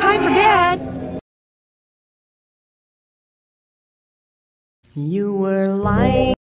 time for bed. You were lying.